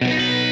Yeah.